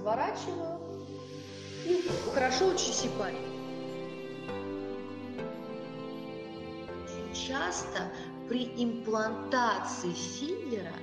разворачиваю и хорошо очень. Очень часто при имплантации филлера